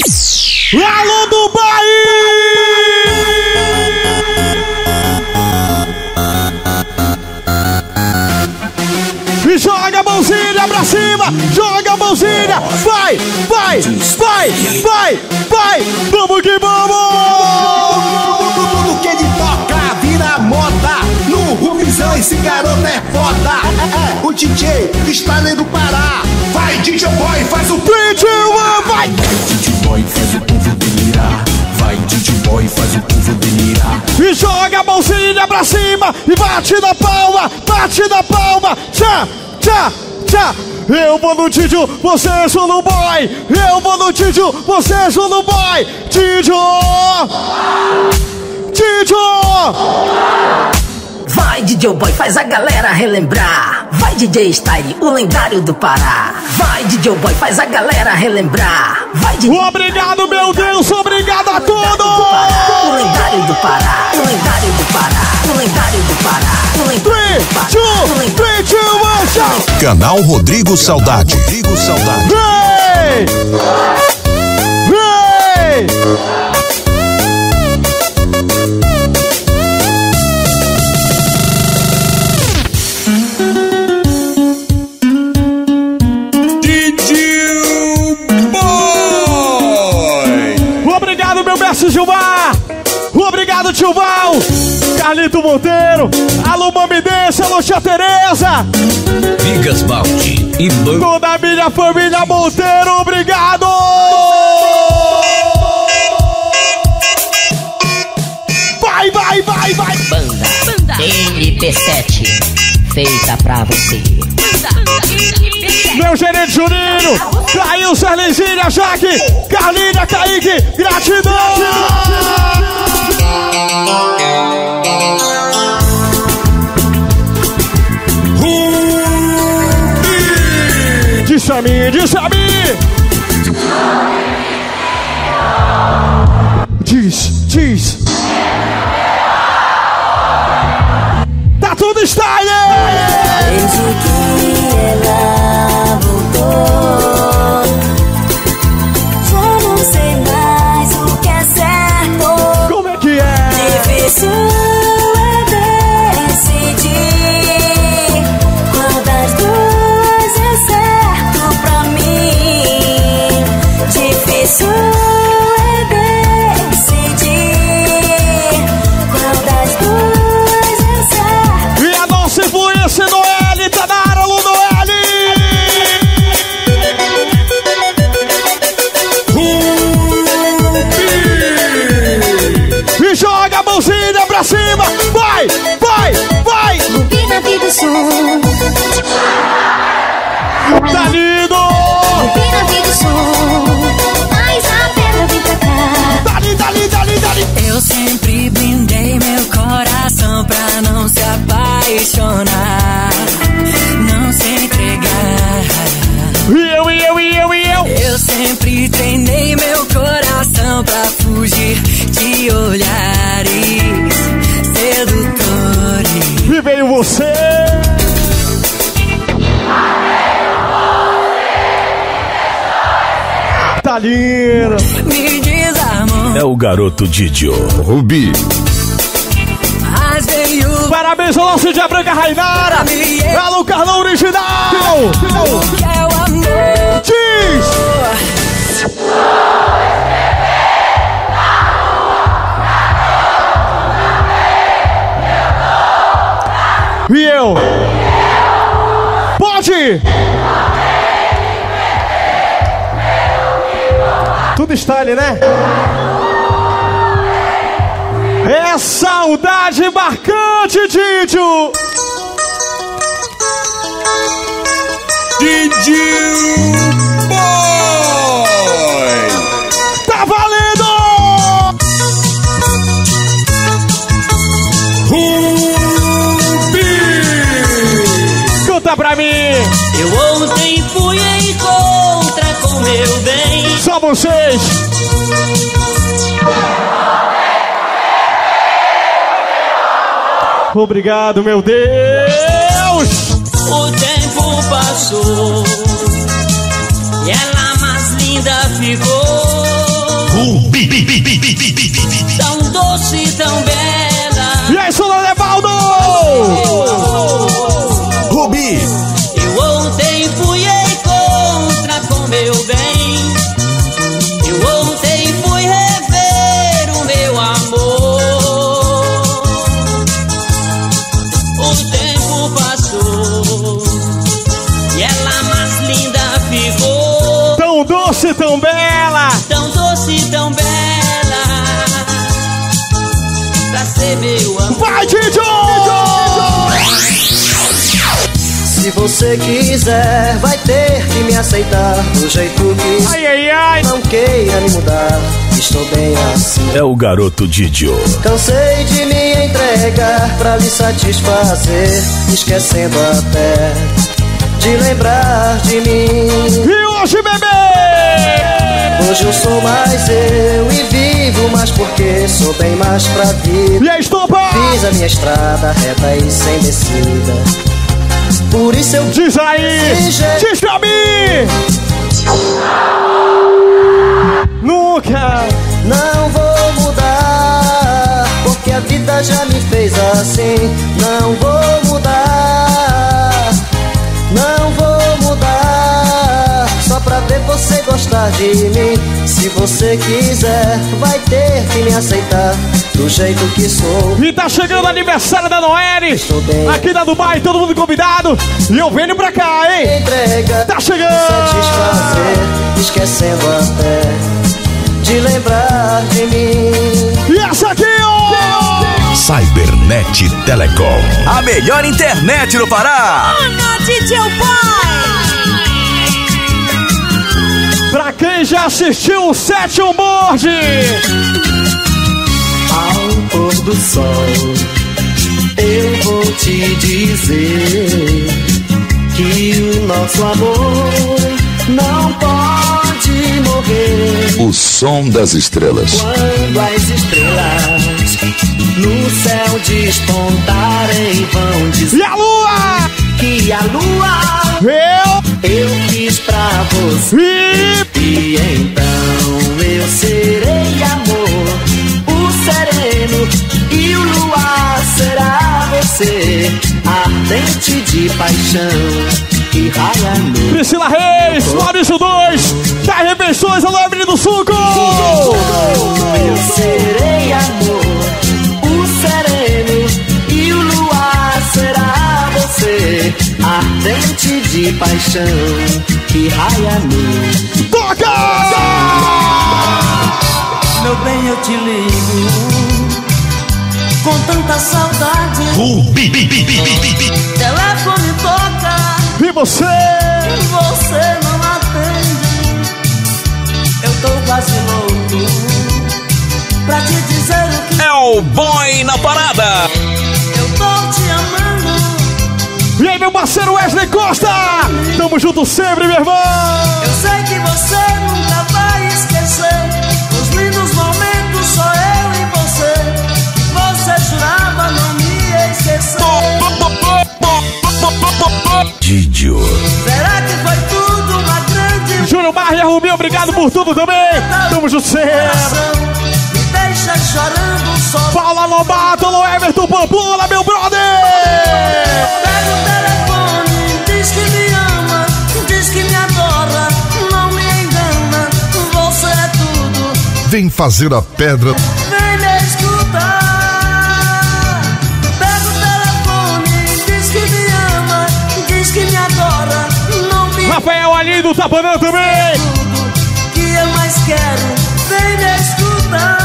Alô Dubai! E joga a mãozinha pra cima, joga a mãozinha, vai, vai, vai, vai, vai, vamos que vamos! Tudo que ele toca vira moda. No Rubizão esse garoto é foda. O DJ está do Pará. Vai, DJ Boy, faz o 21, vai! Boy faz o povo delirar. Vai, DJ Boy faz o povo delirar. E joga a mãozinha pra cima e bate na palma, bate na palma, tchá, tchá, tchá. Eu vou no Tidio, você sou no boy. Eu vou no Tidio, você sou no boy. Tidio! Tidio! Vai, DJ Boy, faz a galera relembrar. Vai, DJ Style, o lendário do Pará. Vai, DJ Boy, faz a galera relembrar. Vai, DJ Obrigado, meu Deus, obrigado a todos! O lendário do Pará, o lendário do Pará, o lendário do Pará, o lendário 3, do Pará. 2, o lendário 3, 2, 1, shout! Canal Rodrigo Saudade. Rodrigo Saudade. Vem! Vem! Obrigado, tio Val! Carlito Monteiro! Alô, Mami Desse! Alô, tia Tereza! Vigas Balde e Ban. Toda a minha família Monteiro, obrigado! Vai, vai, vai, vai! Banda MP7, feita pra você. Meu gerente Juninho, Caio Serlenzinha, Jaque, Carlinha, Kaique, gratidão! Diz a mim, diz a mim! Diz, diz! Tá tudo style! Desde que ela voltou, Tá Lindo! Me desarmou, É o garoto Didio. Rubi. Parabéns ao nosso Dia Branca Rainara! Alô, Carlão Original! que é o amor. Diz! E eu? Pode! Tudo style, né? É saudade marcante, Didio! Tá valendo! Canta pra mim! Eu ontem fui em contra com meu bem. Vocês! Obrigado, meu Deus! O tempo passou e ela mais linda ficou. Tão doce, tão bela. E aí, Sono Levaldo! Você quiser, vai ter que me aceitar do jeito que Ai, ai, ai! não queira me mudar. Estou bem assim. É o garoto Didio. Cansei de me entregar pra lhe satisfazer, esquecendo até de lembrar de mim. E hoje, bebê! Hoje eu sou mais eu e vivo mais porque sou bem mais pra vida. E aí, estopa! Fiz a minha estrada reta e sem descida. Por isso eu Diz aí! Diz pra mim! Nunca! Não vou mudar, porque a vida já me fez assim. Não vou mudar, só pra ver você gostar de mim. Se você quiser, vai ter que me aceitar do jeito que sou. E tá chegando o aniversário da Noelle! Estou bem. Aqui da Dubai, todo mundo convidado! E eu venho pra cá, hein? Entrega, Tá chegando! satisfazer, esquecendo até de lembrar de mim. E essa aqui, ó! Cybernet Telecom. A melhor internet no Pará. Pra quem já assistiu o Sete On Board! Ao pôr do sol, eu vou te dizer que o nosso amor não pode morrer. O som das estrelas. Quando as estrelas no céu despontarem, vão dizer E a lua! que a lua Eu eu quis pra você. e E então eu serei amor, o sereno e o luar será você, ardente de paixão que raia no Priscila Reis, Maurício 2, da Revenções, alô, Evelyn do Suco! Eu serei amor, o sereno e o luar será você, ardente de paixão que raia no Toca! Meu bem, eu te ligo com tanta saudade. Telefone toca, E você? você não atende. Eu tô quase louco pra te dizer o que É o boy na parada. Parceiro Wesley Costa! Tamo junto sempre, meu irmão! Eu sei que você nunca vai esquecer os lindos momentos só eu e você. Você jurava não me esquecer. Didio. Será que foi tudo uma grande Júnior Barra e Rubinho, obrigado por tudo também! Tamo junto sempre! ilusão? Me deixa chorando só. Fala Lobato, Everton Pamplona, meu brother! Pega o telefone, Vem fazer a pedra. vem me escutar. Pega o telefone, diz que me ama, diz que me adora, não me Rafael Ali do Tapanã também! tudo que eu mais quero, vem me escutar.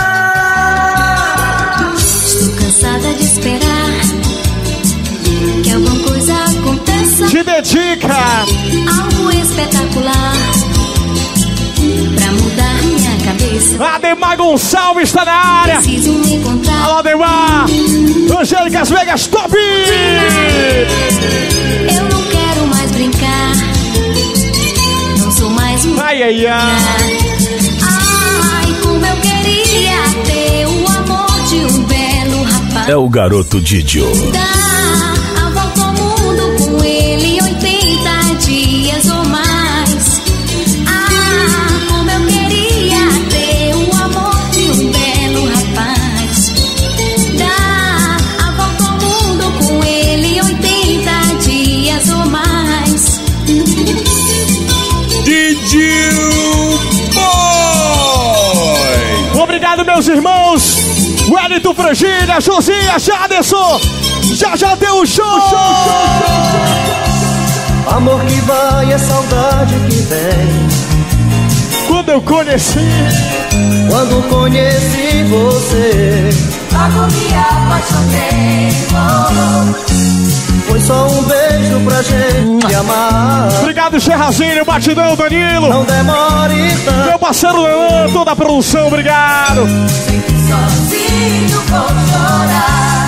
Estou cansada de esperar que alguma coisa aconteça, Te dedica! algo espetacular Ademar Gonçalves está na área! Preciso me encontrar. Alô, Ademar! Angélicas Vegas, top! Eu não quero mais brincar. Não sou mais um. Ai, ai, ai! Ai, como eu queria ter o amor de um belo rapaz. É o garoto Didio. Dar meus irmãos. Wellington Frangília, Josias, Jaderson. Já já deu um show. Amor que vai é saudade que vem. Quando eu conheci, Quando conheci você, Logo me apaixonei. Oh, foi só um beijo pra gente amar. obrigado, Serrazinho, Batidão, Danilo. Não demore tanto. Meu parceiro Leandro, toda a produção, obrigado. sozinho vou chorar.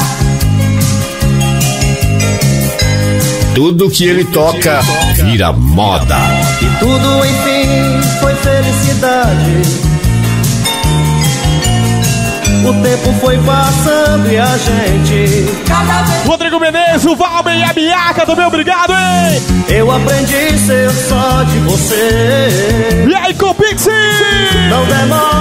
Tudo que ele toca vira moda. E tudo enfim foi felicidade. O tempo foi passando e a gente. Cada vez O Valber e a Biaca também, obrigado, hein? Eu aprendi a ser só de você. E aí, Compixi? Não demore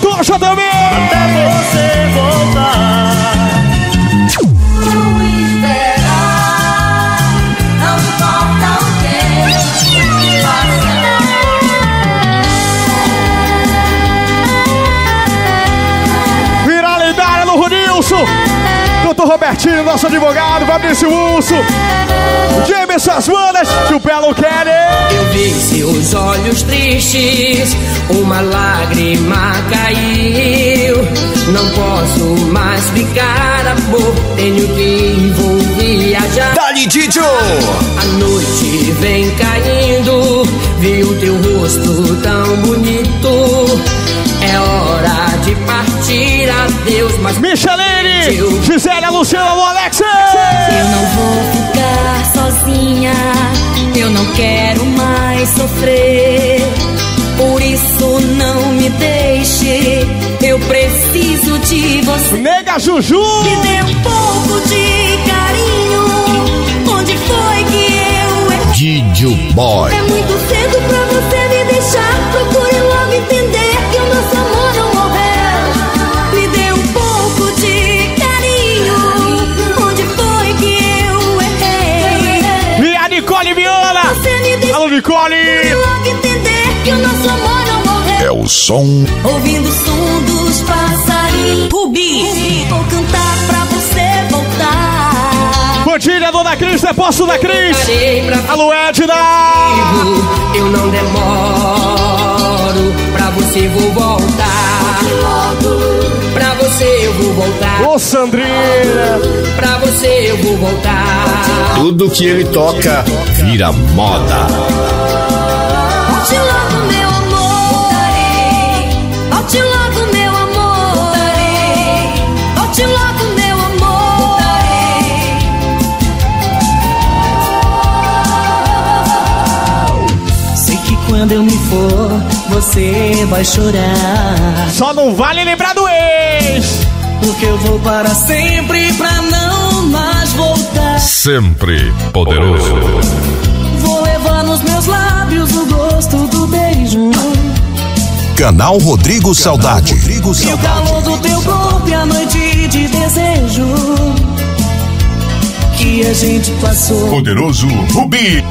Pantocha também! até você voltar. Nosso advogado, Fabrício Urso! James suas manas, o Belo Kelly! Eu vi seus olhos tristes, uma lágrima caiu. Não posso mais ficar, amor, tenho que ir, vou viajar. Dali Didio! A noite vem caindo, vi o teu rosto tão bonito. É hora de partir, adeus, mas Michelene! Gisele, Luciana, o Alex! Eu não vou ficar sozinha, eu não quero mais sofrer. Por isso não me deixe, eu preciso de você. Nega Juju! Me dê um pouco de carinho. Onde foi que eu errei? Didio Boy. É muito cedo pra você me deixar. Procure logo entender que o nosso amor Nicole! logo entender que o nosso amor não morreu. É o som Ouvindo o som dos passarinhos. Rubi, vou cantar pra você Bandilha, Dona Cris, Depósito da Cris! Alô, Edna! Eu não demoro, pra você vou voltar. Pra você eu vou voltar, Ô, Sandrina! pra você eu vou voltar. Tudo que ele toca vira moda. Você vai chorar. Só não vale lembrar do ex! Porque eu vou para sempre pra não mais voltar. Sempre poderoso. Vou levar nos meus lábios o gosto do beijo. Canal Rodrigo Saudade. Rodrigo E o calor do teu corpo e a noite de desejo. Que a gente passou Poderoso Rubi.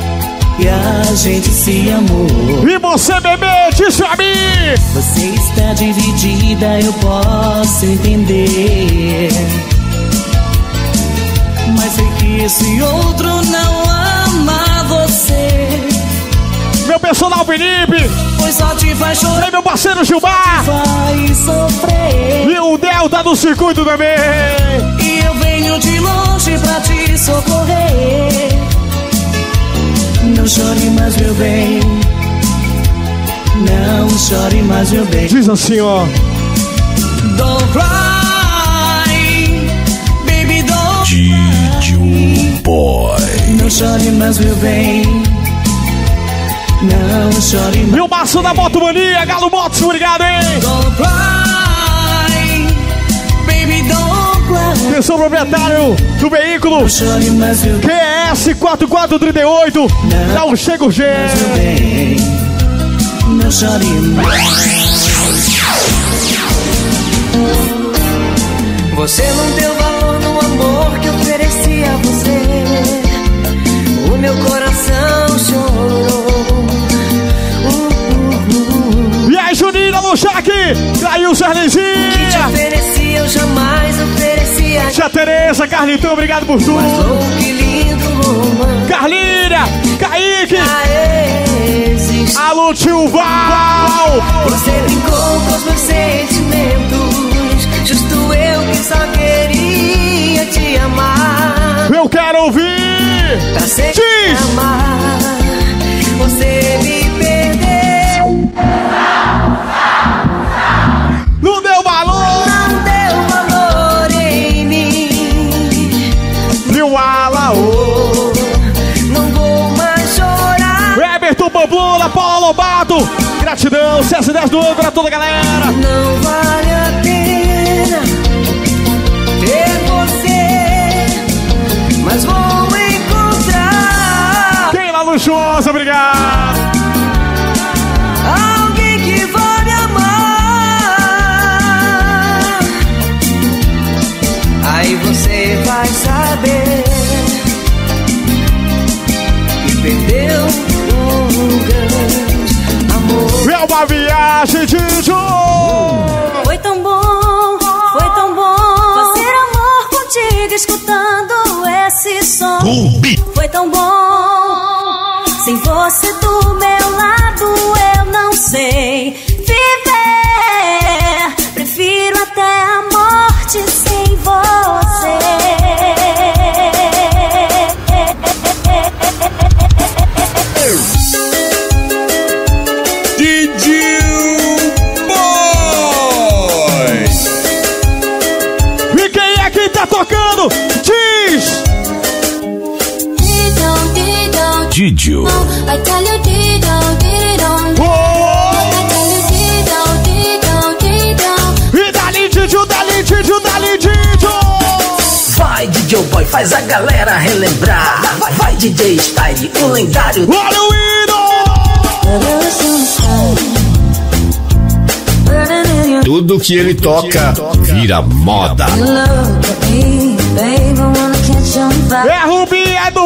e a gente se amou. E você, bebê, pra mim! Você está dividida, eu posso entender. Mas sei que esse outro não ama você. Meu personal Felipe! Pois só te faz E chorar, meu parceiro Gilmar! vai sofrer. E o Delta do circuito também! E eu venho de longe pra te socorrer. Não chore mais, meu bem. Não chore mais, meu bem. Diz assim, ó. Don't cry, baby, don't Didio Boy. Não chore mais, meu bem. Não chore mais. E o Márcio da Moto Mania, Galo Motos, obrigado, hein? Don't cry, baby, don't cry. Atenção, proprietário do veículo QS 4438. Não chega o G. Chore Você não deu valor no amor que ofereci a você. O meu coração chorou. E aí, Juninho no Jaque. Caiu o Que te ofereci, eu jamais ofereci a Tia Tereza, Carlitão, obrigado por tudo. Mas louco que lindo romance Carlinha, Kaique. a Alô, tio Val. Você brincou com os meus sentimentos. Justo eu que só queria te amar. Eu quero ouvir. Pra sempre Diz. amar. Você me Lobato. Gratidão, CS10 do ano pra toda a galera. Não vale a pena ter você. Mas vou encontrar. Quem lá luxuosa, obrigado. Alguém que vai me amar. Aí você vai saber Foi tão bom, foi tão bom fazer amor contigo escutando esse som. Foi tão bom, sem você do meu lado eu não sei dido. E dali, Didio, dali, Didio, dali, Didio. Vai, DJ Boy, faz a galera relembrar. Vai, vai, DJ Style, o lendário Olha o hino. Tudo que ele toca vira moda. É é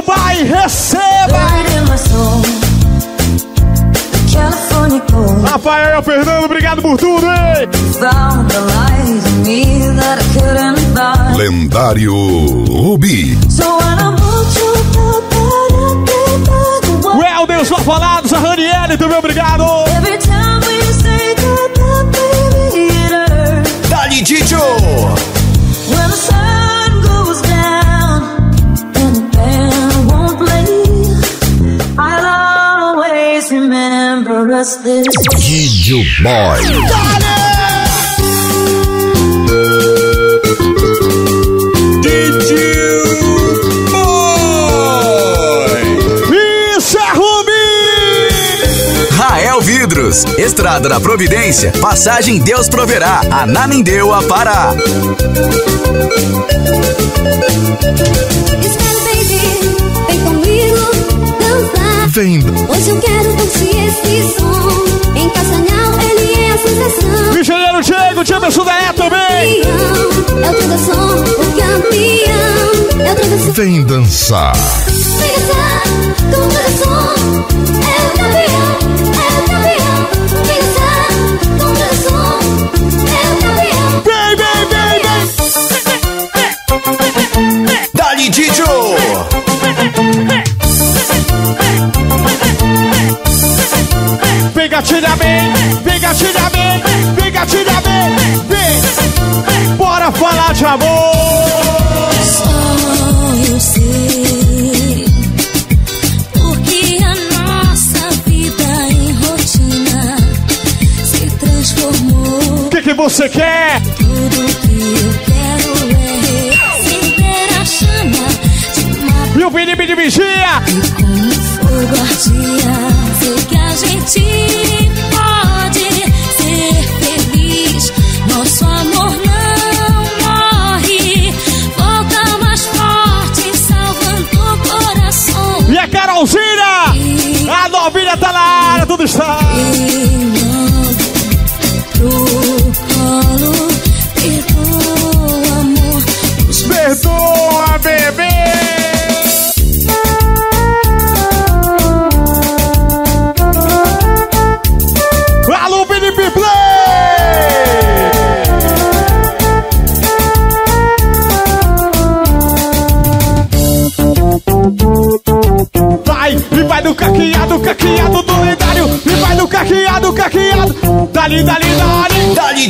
Dubai, receba. Rafael Fernando, obrigado por tudo, hein? Lendário Rubi. O Helder, só falados, a Raniele também, obrigado. Us this Boy. Didio Boy. Isso é Rubi. Rael Vidros, Estrada da Providência, passagem Deus proverá, Ananindeu a Pará. Espera, Vem. Hoje eu quero curtir esse som. Em Castanhal ele é a sensação. Engenheiro Diego, Tia Bessudaé também. É o tradição, o campeão, é o tradição. Vem dançar. Vem dançar com tradição, é o campeão, é o campeão. Vem dançar com tradição, é o campeão. Vem, vem, vem, vem. Dali Didio! Gatilha bem, vem gatilha bem, vem gatilha bem, vem. Bora falar de amor. Só eu sei porque a nossa vida em rotina se transformou. O que, que você quer? Tudo que eu quero é acender a chama de uma E o Felipe de Vigia. como fogo ardia a gente pode ser feliz. Nosso amor não morre. Volta mais forte, salvando o coração. E a Carolzinha! A novinha tá na área, tudo está.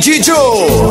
Dali.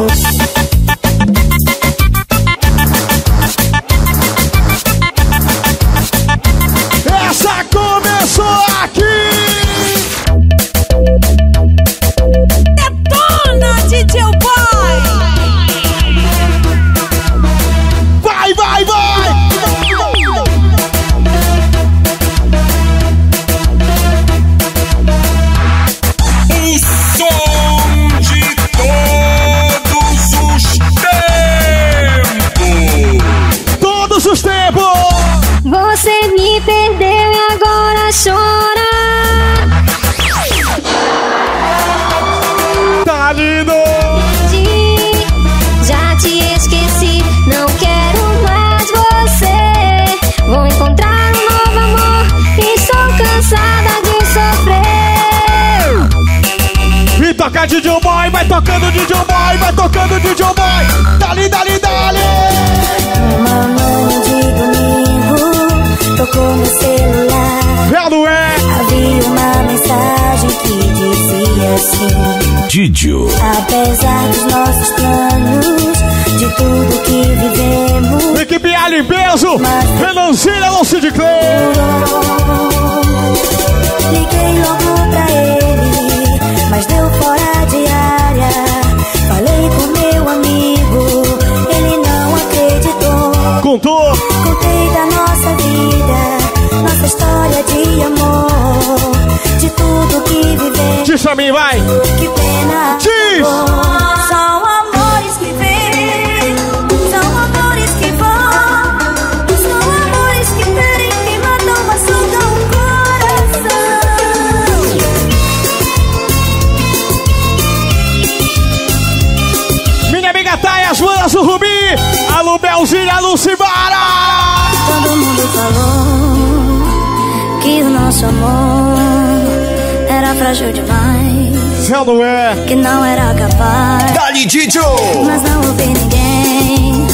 Didio! Mas não houve ninguém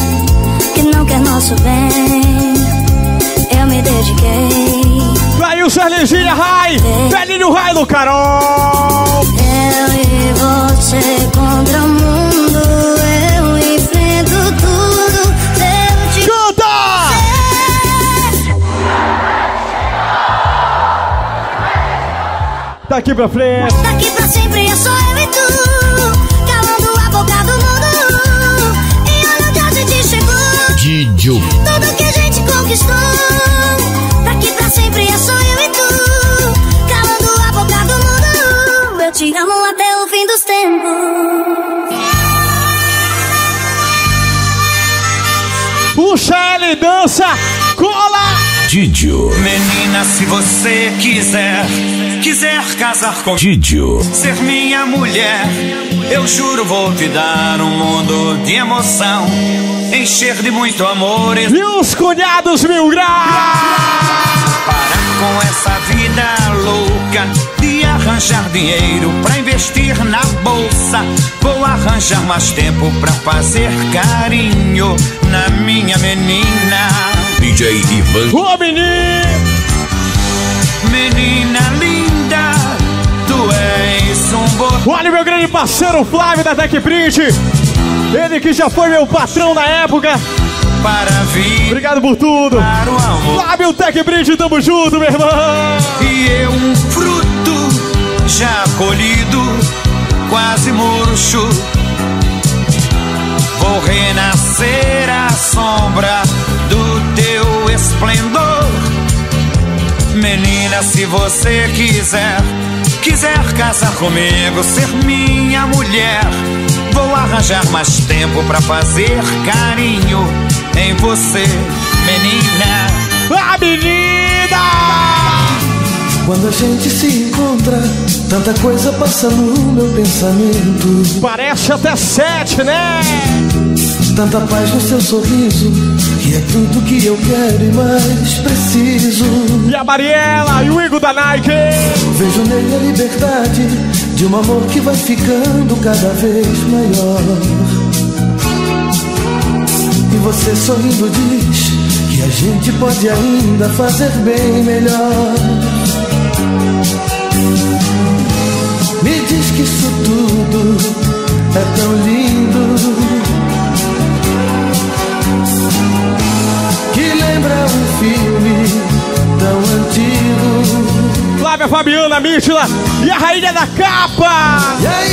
que não quer nosso bem. Eu me dediquei. Aí o Serginho Rai, Belinho Rai do Carol. Eu e você contra o mundo. Eu enfrento tudo. Eu te Canta! Daqui pra frente. Daqui pra sempre conquistou. Daqui pra sempre é só eu e tu. Calando a boca do mundo. Eu te amo até o fim dos tempos. Puxa ele, dança. Didio. Menina, se você quiser, quiser casar comigo, Didio. ser minha mulher, eu juro vou te dar um mundo de emoção, encher de muito amor e E os cunhados mil graus. parar com essa vida louca de arranjar dinheiro pra investir na bolsa. Vou arranjar mais tempo pra fazer carinho na minha menina. DJ Ivan. Ô menino, Menina linda, tu és um botão. olha o meu grande parceiro Flávio da Tech Print. Ele que já foi meu patrão na época. para vir Obrigado por tudo. para o amor. Flávio Tech Print, tamo junto, meu irmão. E eu um fruto já colhido, quase murcho. Vou renascer à sombra esplendor. Menina, se você quiser, quiser casar comigo, ser minha mulher, vou arranjar mais tempo pra fazer carinho em você, menina. A menina! Quando a gente se encontra, Tanta coisa passa no meu pensamento. Parece até sete, né? Tanta paz no seu sorriso, que é tudo que eu quero e mais preciso. E a Mariela e o Igor da Nike. Vejo nele a liberdade de um amor que vai ficando cada vez maior. E você sorrindo diz que a gente pode ainda fazer bem melhor. Me diz que isso tudo é tão lindo. Lembra um filme tão antigo. Flávia Fabiana Mítila e a rainha da capa. E aí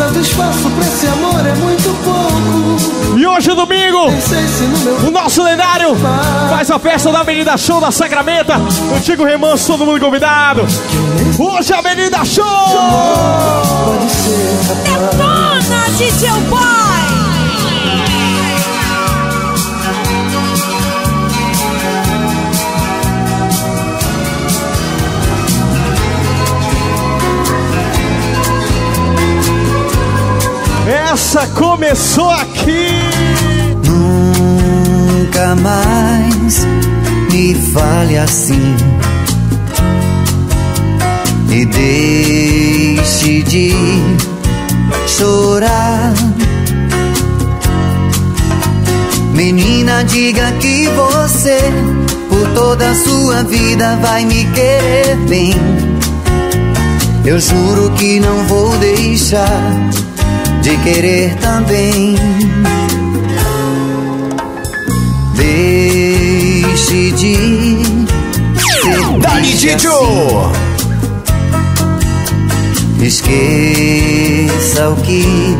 Tanto espaço pra esse amor é muito pouco. E hoje, domingo, no o nosso lendário faz a festa da Avenida Show da Sacramento. Antigo remanso, todo mundo convidado. Hoje é a Avenida Show! Detona, DJ Boy! Essa começou aqui. Nunca mais me fale assim. E deixe de chorar. Menina, diga que você, por toda a sua vida, vai me querer bem. Eu juro que não vou deixar de querer também. Deixe de ser Dali assim. Esqueça o que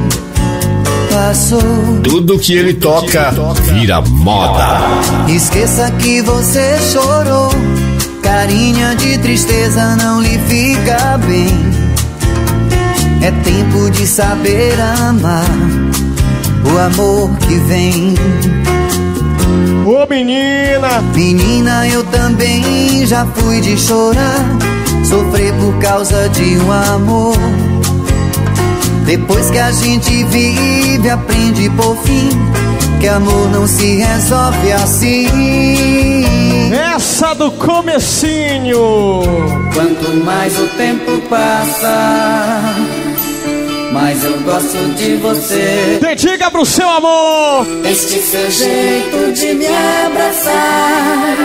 passou. Tudo que ele toca vira moda. Esqueça que você chorou. Carinha de tristeza não lhe fica bem. É tempo de saber amar o amor que vem. Ô menina, Menina, eu também já fui de chorar, sofrer por causa de um amor. Depois que a gente vive, aprende por fim que amor não se resolve assim. essa do comecinho. Quanto mais o tempo passa, mais eu gosto de você. Dedica pro seu amor. Este seu jeito de me abraçar,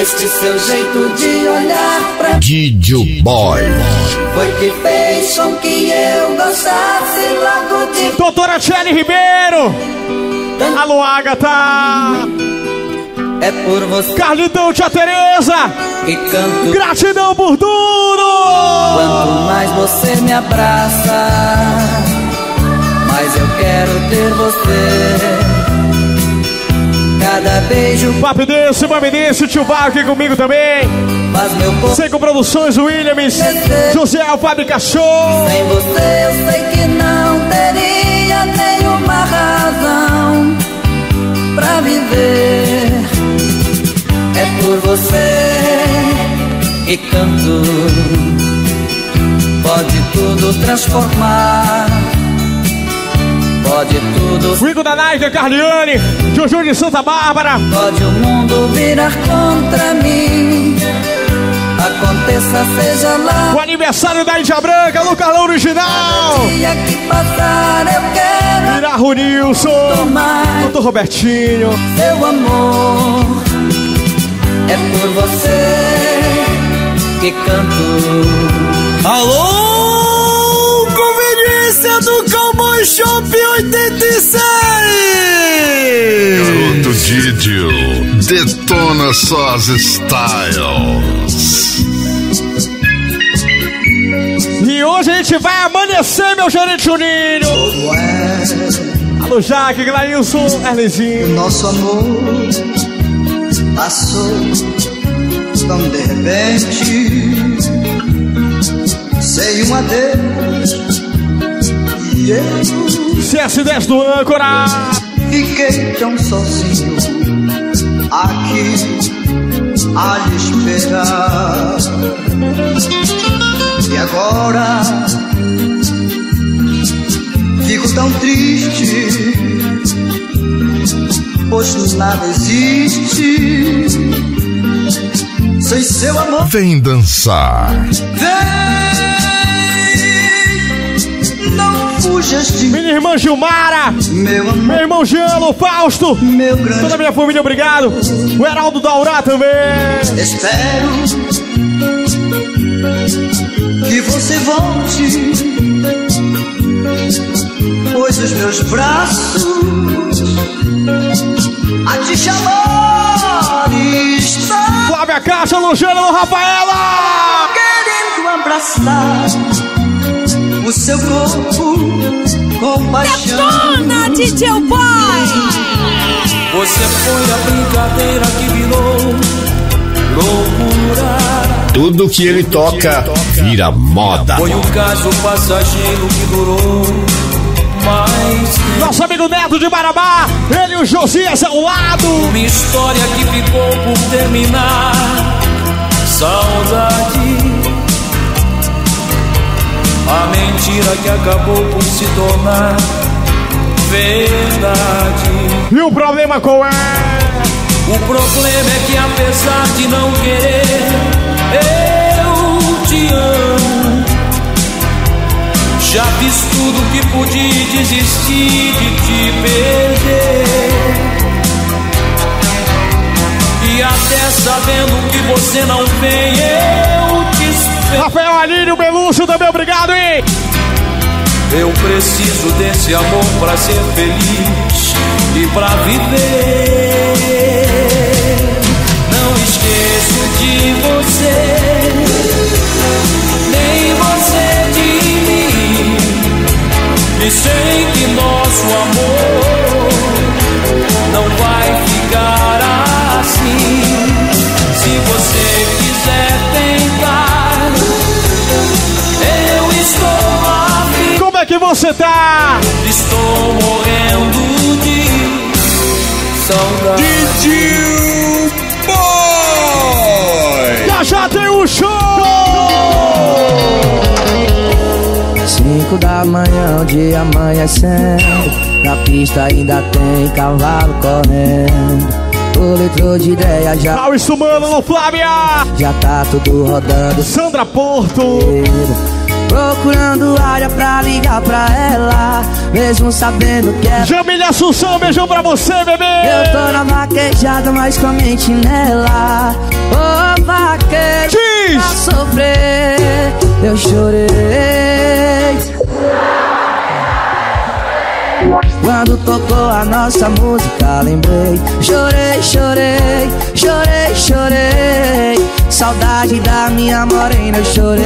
este seu jeito de olhar pra Didio Boy. foi que fez com que eu gostasse logo de Doutora Tchelle Ribeiro. Alô, Agatha. É por você Carlitão, tia Tereza. que canto. Gratidão por tudo. Quanto mais você me abraça, mais eu quero ter você. Cada beijo Papo desse, papo desse, tio Val aqui comigo também. faz meu corpo. Seco Produções, Williams, José Alfabe Cachorro. Sem você eu sei que não teria nenhuma razão pra viver. Por você que canto. Pode tudo transformar. Pode tudo. O Igor da Nike, Carliane, Juju de Santa Bárbara. Pode o mundo virar contra mim. Aconteça, seja lá O aniversário da Índia Branca, no Carlão Original. o dia que passar, eu quero Mirarro Nilson, tomar Doutor Robertinho. seu amor. É por você que canto. Alô, conveniência do Cowboy Shop 86! Garoto Didio, detona suas styles. E hoje a gente vai amanhecer, meu gerente Juninho. Alô, Jaque, Glailson, Erlezinho. Nosso amor passou tão de repente, sem um adeus E eu CS10 do âncora. fiquei tão sozinho aqui a lhe esperar. E agora fico tão triste, pois nada existe sem seu amor. Vem dançar. Vem, não fujas de Minha irmã Gilmara. Meu amor. Meu irmão Gelo, Fausto. Meu grande Toda a minha família, obrigado. O Heraldo Daurá também. Espero que você volte, pois os meus braços a te chamar estão Flávia Caixa, Luciano, Rafaela. querendo abraçar o seu corpo com paixão. Detona, DJ Boy! Você foi a brincadeira que virou loucura. Tudo que ele toca vira moda. Foi um caso passageiro que durou Nosso amigo Neto de Marabá. Ele e o Josias ao lado. Uma história que ficou por terminar. Saudade. A mentira que acabou por se tornar verdade. E o problema qual é? O problema é que apesar de não querer, eu te amo. Já fiz tudo que pude desistir de te perder. E até sabendo que você não vem, eu te espero. Rafael Alírio, Belúcio também, obrigado, hein? Eu preciso desse amor pra ser feliz e pra viver. Não esqueço de você, E sei que nosso amor não vai ficar assim. Se você quiser tentar, eu estou afim. Como é que você tá? Estou morrendo de saudade. Tio Boy! Já já tem o show! Cinco da manhã, o dia amanhecendo Na pista ainda tem cavalo correndo O litro de ideia já, Tá o Sumano no Flávia! já tá tudo rodando Sandra Porto! Procurando área pra ligar pra ela Mesmo sabendo que é Jamília Assunção, beijão pra você, bebê! Eu tô na vaquejada, mas com a mente nela Ô vaqueiro, Diz! pra sofrer Eu chorei Quando tocou a nossa música, lembrei. Chorei, chorei, chorei, chorei. Saudade da minha morena, eu chorei.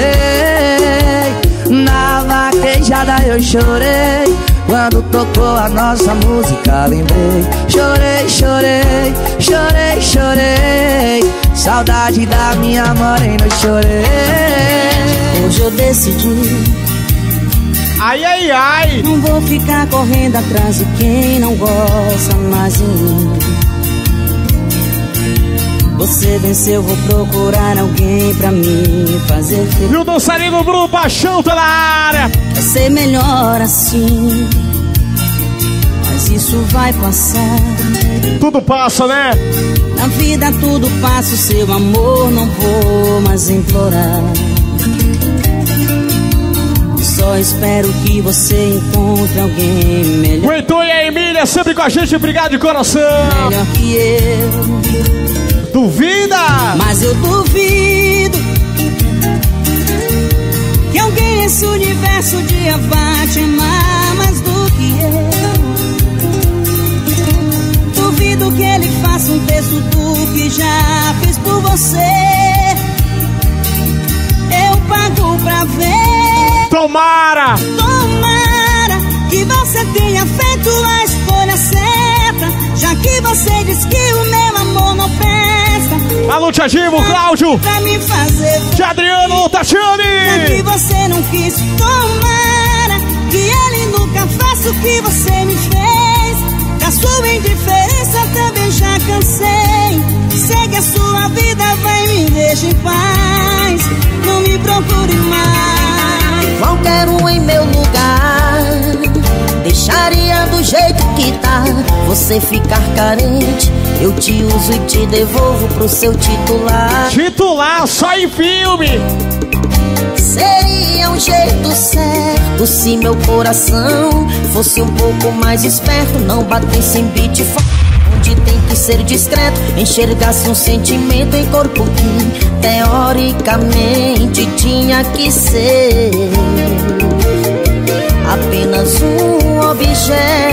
Na vaquejada eu chorei. Quando tocou a nossa música, lembrei. Chorei, chorei, chorei, chorei. Saudade da minha morena, eu chorei. Hoje eu decidi, Ai, ai, ai! não vou ficar correndo atrás de quem não gosta mais de mim. Você venceu, vou procurar alguém pra mim fazer feliz. E o dançarino Bruno Paixão tá na área! Vai ser melhor assim, mas isso vai passar. Tudo passa, né? Na vida tudo passa, o seu amor não vou mais implorar. Só espero que você encontre alguém melhor, O Heitor e a Emília sempre com a gente, obrigado de coração! melhor que eu. Duvida? Mas eu duvido que alguém nesse universo um dia vá te amar mais do que eu. Duvido que ele faça um texto do que já fez por você. Eu pago pra ver. Tomara! Tomara que você tenha feito a escolha certa. Já que você diz que o meu amor não presta. Alô, Tia Gimo, Cláudio! Pra me fazer Tia Adriano, Já que você não quis tomara Que ele nunca Confesso que você me fez Da sua indiferença também já cansei Segue a sua vida, vai me deixa em paz Você ficar carente. Eu te uso e te devolvo pro seu titular. Titular só em filme. Seria um jeito certo Se meu coração fosse um pouco mais esperto. Não batesse em beat Onde tem que ser discreto. Enxergasse um sentimento em corpo que Teoricamente tinha que ser. Apenas um objeto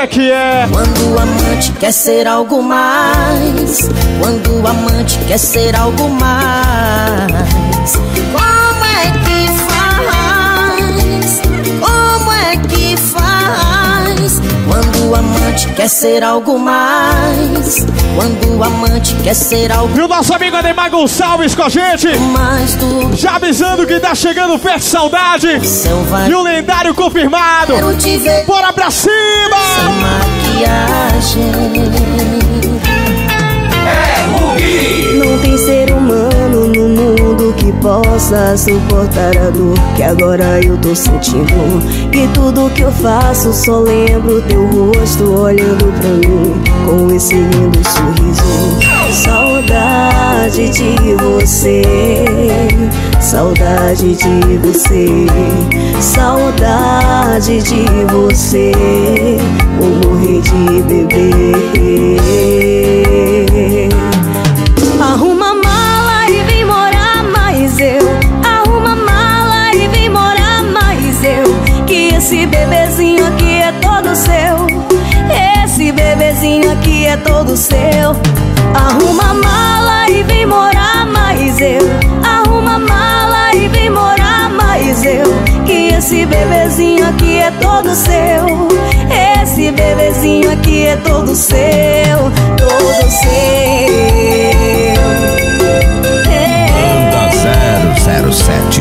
Como é que é? Quando o amante quer ser algo mais Quando o amante quer ser algo mais Como é que faz? Como é que faz? Quando o amante quer ser algo mais Quando o amante quer ser algo E o nosso amigo Ademar Gonçalves com a gente mais do Já avisando que tá chegando perto de saudade E o lendário confirmado Bora pra cima! Maquiagem Não tem ser humano no mundo que possa suportar a dor que agora eu tô sentindo. Que tudo que eu faço só lembro teu rosto olhando pra mim com esse lindo sorriso. Saudade de você, saudade de você, saudade de você. Vou morrer de beber. Arruma mala e vem morar mais eu. Arruma mala e vem morar mais eu. Que esse bebezinho aqui é todo seu. Esse bebezinho aqui é todo seu. Arruma mala e vem morar mais eu. Arruma mala e vem morar mais eu. Que esse bebezinho aqui é todo seu. Esse bebezinho aqui é todo seu. Todo seu. Banda 007.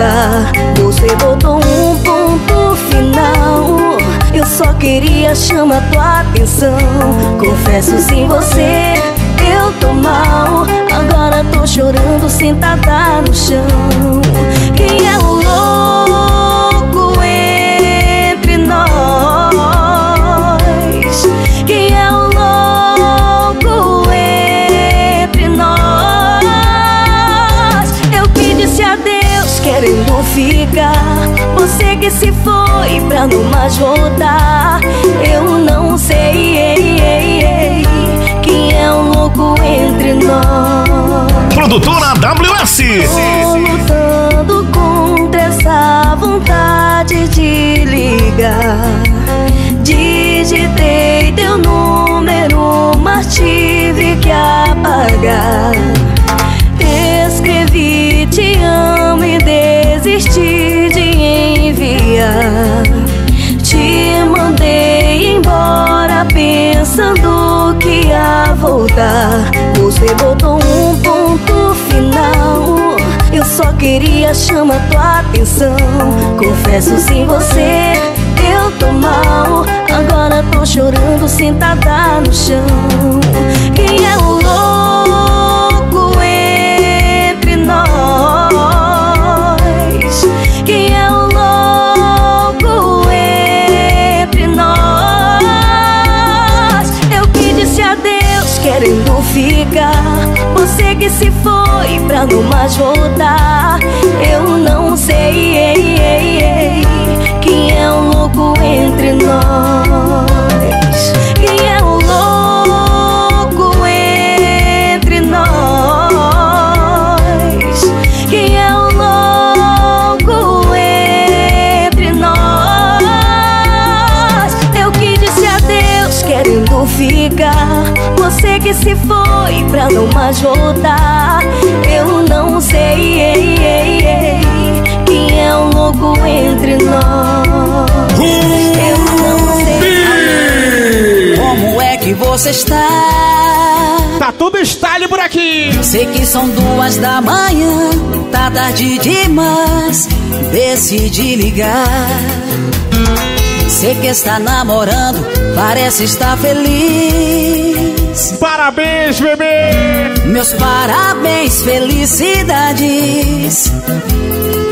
Voltar. Você botou um ponto final. Eu só queria chamar tua atenção. Confesso sem você, eu tô mal. Agora tô chorando sentada no chão. Quem é o louco adeus querendo ficar. Você que se foi pra não mais voltar. Eu não sei ei, ei, ei, quem é o louco entre nós. Produtora WS. Tô lutando contra essa vontade de ligar. Digitei teu número, mas tive que apagar. Enviar. Te mandei embora pensando que ia voltar. Você botou um ponto final. Eu só queria chamar tua atenção. Confesso sem você, eu tô mal. Agora tô chorando sentada no chão. Quem é o louco Você que se foi pra não mais voltar. Eu não sei ei, ei, ei, quem é o louco entre nós. Que se foi pra não mais voltar. Eu não sei ei, ei, ei, quem é o louco entre nós. Eu não sei. Como é que você está? Tá tudo style por aqui. Sei que são duas da manhã, tá tarde demais. Decidi ligar. Sei que está namorando, parece estar feliz. Parabéns, bebê! Meus parabéns, felicidades.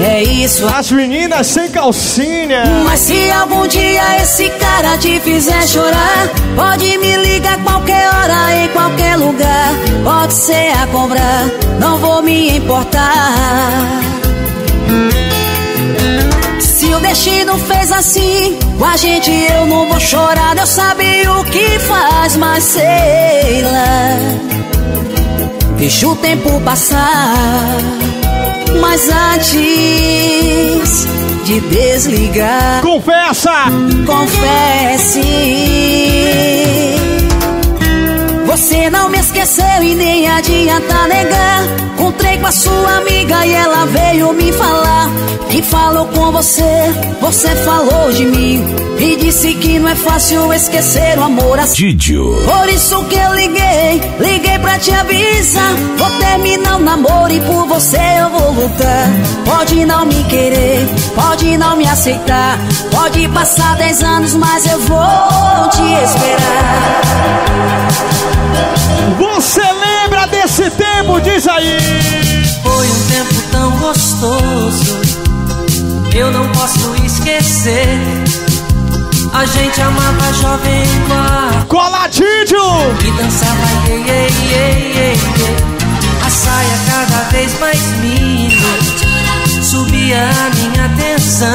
É isso. As meninas sem calcinha. Mas se algum dia esse cara te fizer chorar, pode me ligar qualquer hora, em qualquer lugar. Pode ser a cobrar, não vou me importar. Se o destino fez assim com a gente, eu não vou chorar. Deus sabe o que faz, mas sei lá. Deixa o tempo passar. Mas antes de desligar, confessa, confesse. Você não me esqueceu e nem adianta negar. Encontrei com a sua amiga e ela veio me falar. Que falou com você, você falou de mim. E disse que não é fácil esquecer o amor assim. Didio. Por isso que eu liguei, liguei pra te avisar. Vou terminar o namoro e por você eu vou lutar. Pode não me querer, pode não me aceitar. Pode passar dez anos, mas eu vou te esperar. Você lembra desse tempo? Diz aí. Foi um tempo tão gostoso, eu não posso esquecer. A gente amava jovem guarda Coladinho! e dançava ei, ei, ei, ei. A saia cada vez mais mini subia a minha atenção.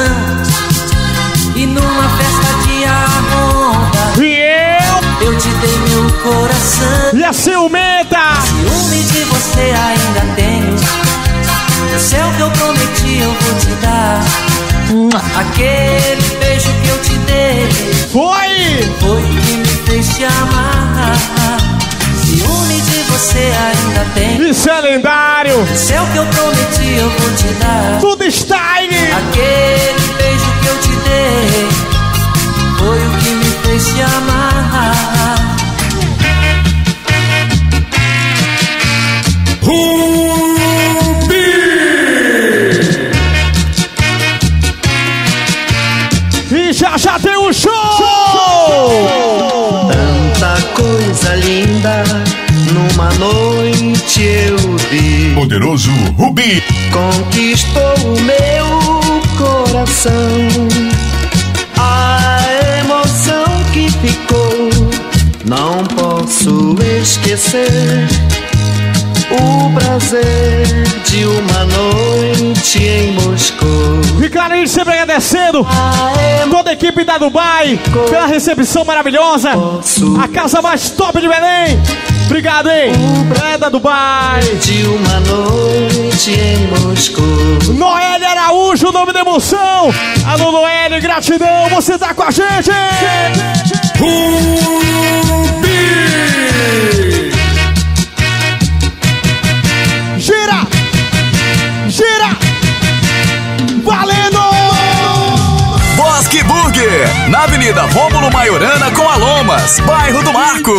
E numa festa de arronda, coração. E a ciumenta? Ciúme de você ainda tenho. O céu que eu prometi eu vou te dar. Aquele beijo que eu te dei Foi! foi que me fez te amar. Ciúme de você ainda tem. Isso é lendário! O céu que eu prometi eu vou te dar. Tudo style! Aquele beijo que eu te dei foi o que me fez te amar. Tanta coisa linda numa noite eu vi. Poderoso Rubi. Conquistou o meu coração. A emoção que ficou, não posso esquecer. O prazer de uma noite em Moscou. E Clarinho sempre agradecendo toda a equipe da Dubai pela recepção maravilhosa. A casa mais top de Belém. Obrigado, hein? É da Dubai. De uma noite em Moscou. Noelle Araújo, nome da emoção. Alô, Noelle, gratidão. Você tá com a gente. Gira! Na Avenida Rômulo Maiorana com Alomas, bairro do Marco.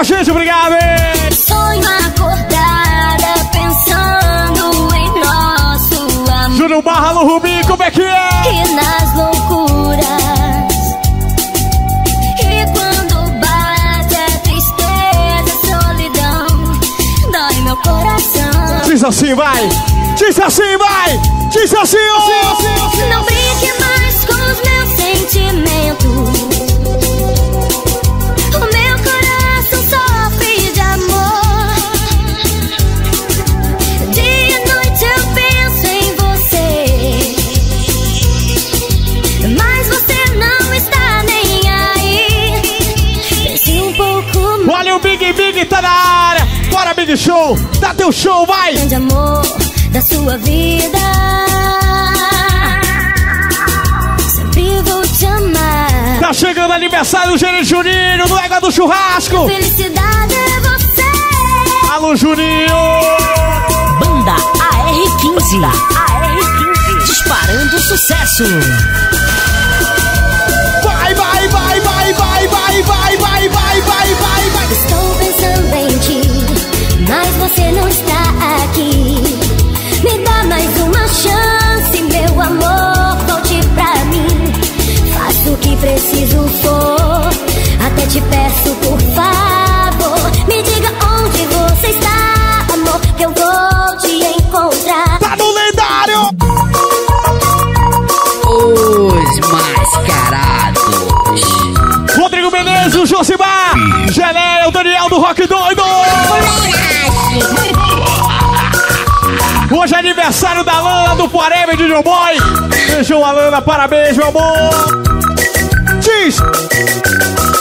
A gente, obrigado, hein? Sonho acordada pensando em nosso amor. Júnior Barra no Rubim, como é que é? E nas loucuras. E quando bate a tristeza, a solidão, dói meu coração. Diz assim, vai! Diz assim, vai! Diz assim, ó! Não brinque mais Show! Dá teu show, vai! grande amor da sua vida. Sempre vou te amar. Tá chegando aniversário do Gerente Juninho, do Égua do Churrasco! Felicidade é você. Alô, Juninho! Banda AR15. AR15. Disparando sucesso. For, até te peço por favor. Me diga onde você está, amor, que eu vou te encontrar. Tá no lendário! Os mascarados. Rodrigo Menezes, o Josimar! Gelé, o Daniel do Rock Doido! Hoje é aniversário da Lana do Forever de Boy! Beijão, Alana, parabéns, meu amor! Diz!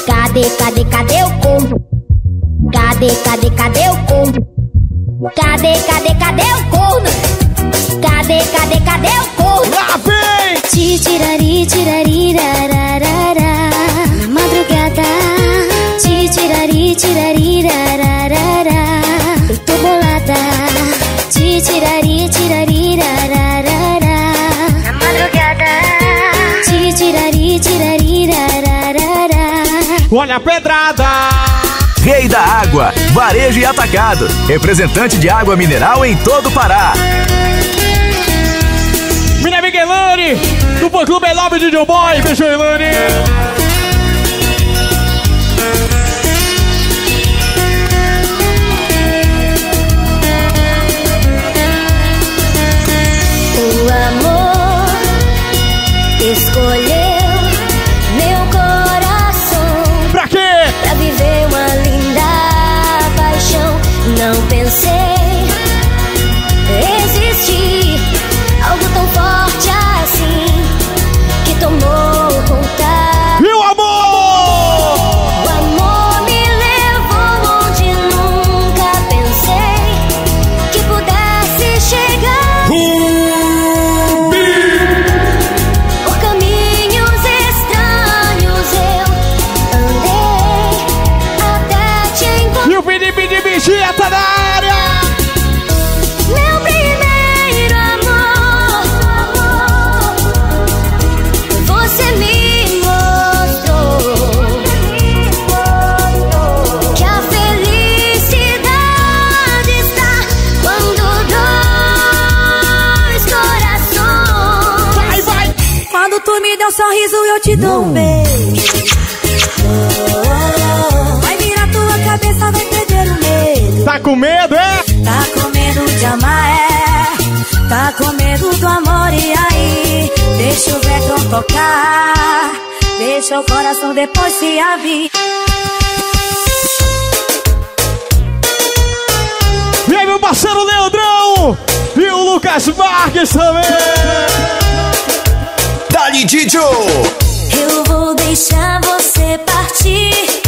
Cadê, cadê, cadê o corpo? Cadê, cadê, cadê o corpo? Cadê, cadê, cadê o corno? Cadê, cadê, cadê o corno? Lá vem! Ti tirari, tirari, rararara. Na madrugada. Ti tirari, tirari, rararara. Eu tô bolada. Ti tirari, tirari, a pedrada! Rei da Água, Varejo e Atacado. Representante de água mineral em todo o Pará. Minha amiga Elane, do Fã Clube Love de Boy! Beijo, Elane! O amor escolheu Quando tu me deu um sorriso, eu te dou um beijo. Vai virar tua cabeça, vai perder o medo. Tá com medo, é? Tá com medo de amar, é? Tá com medo do amor, e aí? Deixa o vetro tocar. Deixa o coração depois se abrir. E aí, meu parceiro Leandrão! E o Lucas Marques também! Dali Didio. Eu vou deixar você partir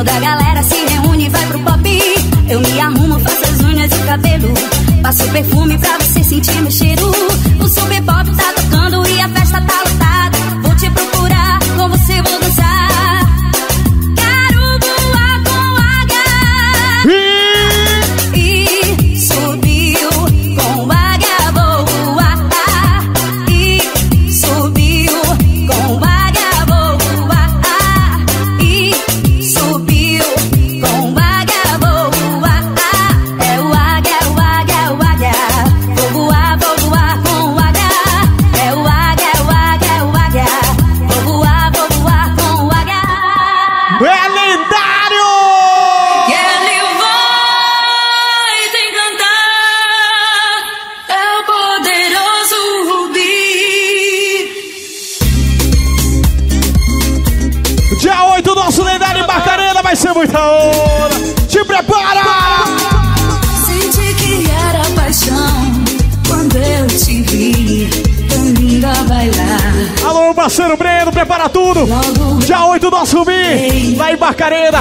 Toda a galera se reúne e vai pro pop. Eu me arrumo, faço as unhas e o cabelo. Passo perfume pra você sentir meu cheiro. O super pop Prepara tudo. Dia 8, nosso Rubi, lá em Barcarena.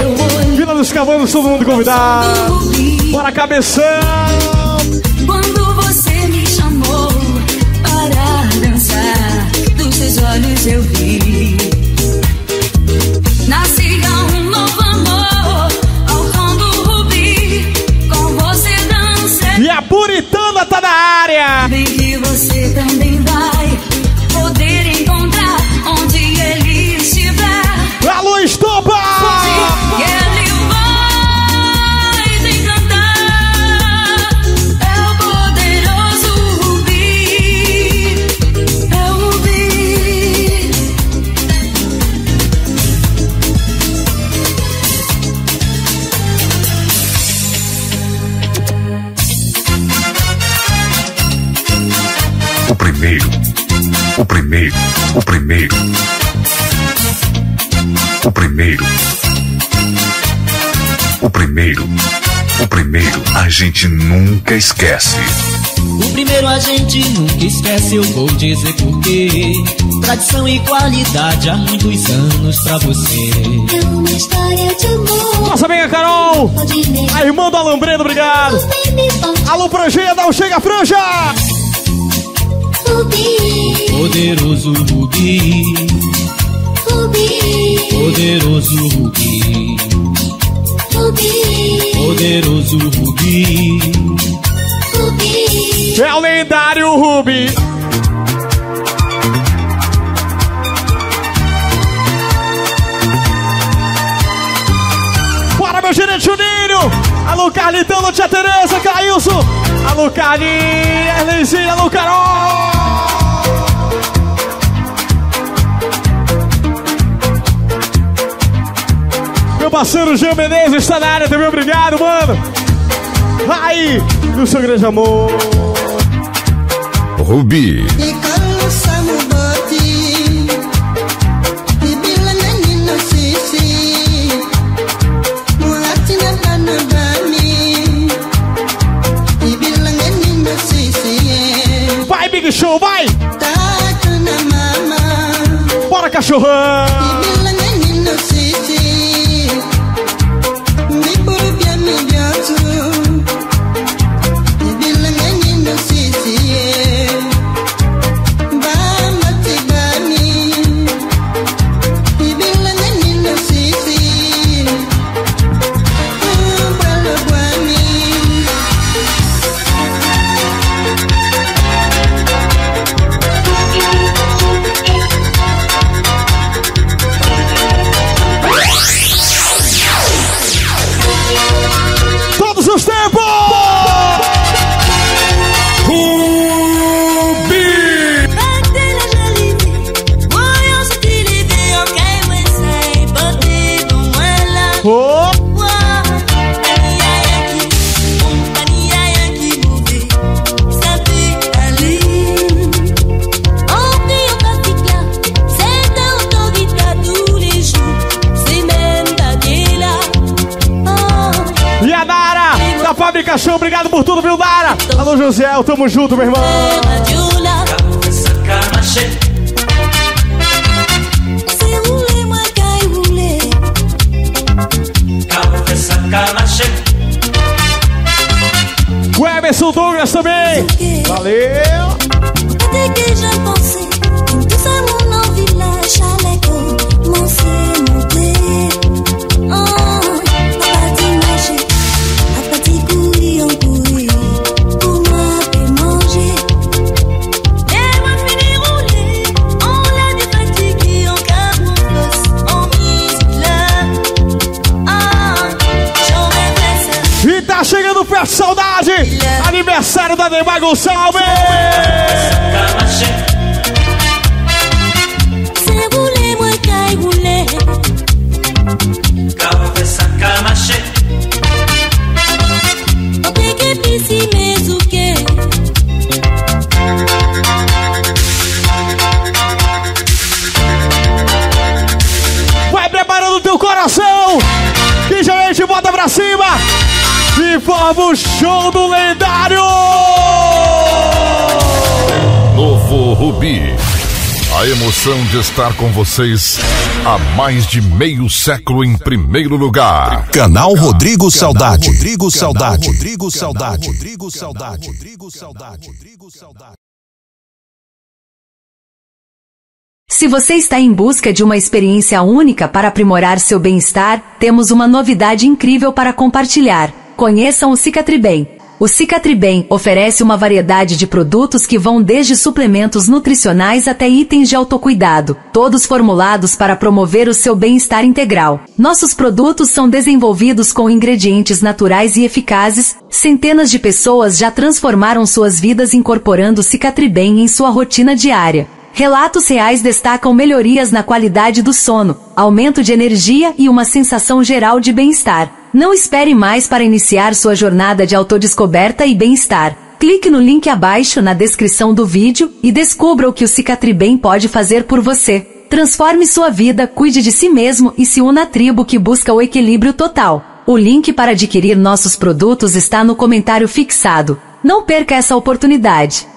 Vila dos Cavalos, todo mundo convidado. Bora, cabeção! Quando você me chamou para dançar, dos seus olhos eu vi. Nascia um novo amor ao som do rubi. Com você dancei. E a Puritana tá na área! Gente nunca esquece. O primeiro a gente nunca esquece, eu vou dizer porquê. Tradição e qualidade há muitos anos pra você. É uma história de amor. Nossa amiga Carol! A irmã do Alambreno, obrigado! Alô, Franjinha, não chega, Franja! Poderoso Rubi, Rubi, poderoso Rubi, Rubi, poderoso Rubi. Rubi. É o lendário Rubi! Bora, meu gerente Juninho! Alô, Carlitão, tia Tereza, Cailson! Alô, Carlinhos, Erlenzinho, alô, Carol! Meu parceiro Jean Menezes está na área também, obrigado, mano! Aí, no seu grande amor! Rubi, Vai, Big Show, vai! Bora, cachorrão! José, tamo junto, meu irmão. Chegando perto, saudade! Aniversário da Neymar Gonçalves! Vai preparando o teu coração! E já a gente bota pra cima! E forma o show do lendário! Novo Rubi. A emoção de estar com vocês há mais de meio século em primeiro lugar. Canal Rodrigo Saudade. Rodrigo Saudade. Rodrigo Saudade. Rodrigo Saudade. Rodrigo Saudade. Se você está em busca de uma experiência única para aprimorar seu bem-estar, temos uma novidade incrível para compartilhar. Conheçam o Cicatribem. O Cicatribem oferece uma variedade de produtos que vão desde suplementos nutricionais até itens de autocuidado, todos formulados para promover o seu bem-estar integral. Nossos produtos são desenvolvidos com ingredientes naturais e eficazes. Centenas de pessoas já transformaram suas vidas incorporando o Cicatribem em sua rotina diária. Relatos reais destacam melhorias na qualidade do sono, aumento de energia e uma sensação geral de bem-estar. Não espere mais para iniciar sua jornada de autodescoberta e bem-estar. Clique no link abaixo na descrição do vídeo e descubra o que o Cicatribem pode fazer por você. Transforme sua vida, cuide de si mesmo e se una à tribo que busca o equilíbrio total. O link para adquirir nossos produtos está no comentário fixado. Não perca essa oportunidade.